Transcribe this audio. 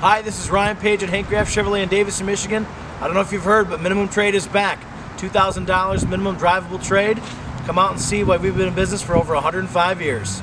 Hi, this is Ryan Page at Hank Graff Chevrolet in Davison, Michigan. I don't know if you've heard, but minimum trade is back. $2,000 minimum drivable trade. Come out and see why we've been in business for over 105 years.